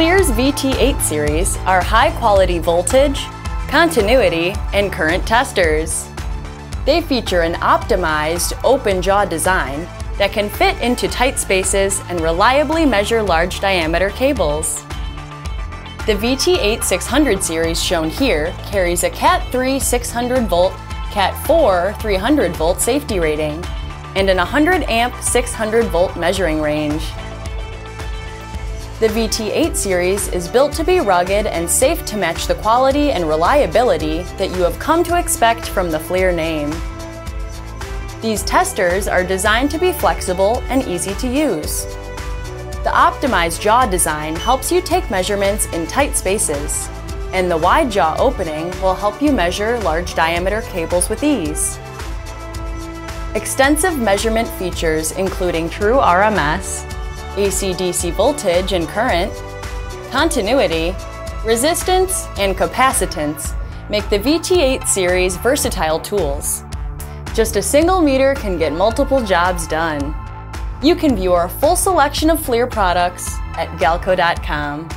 FLIR's VT8 series are high-quality voltage, continuity, and current testers. They feature an optimized open jaw design that can fit into tight spaces and reliably measure large diameter cables. The VT8 600 series shown here carries a Cat 3 600 volt, Cat 4 300 volt safety rating, and an 100 amp 600 volt measuring range. The VT8 series is built to be rugged and safe to match the quality and reliability that you have come to expect from the FLIR name. These testers are designed to be flexible and easy to use. The optimized jaw design helps you take measurements in tight spaces, and the wide jaw opening will help you measure large diameter cables with ease. Extensive measurement features including true RMS, AC-DC voltage and current, continuity, resistance, and capacitance make the VT8 series versatile tools. Just a single meter can get multiple jobs done. You can view our full selection of FLIR products at galco.com.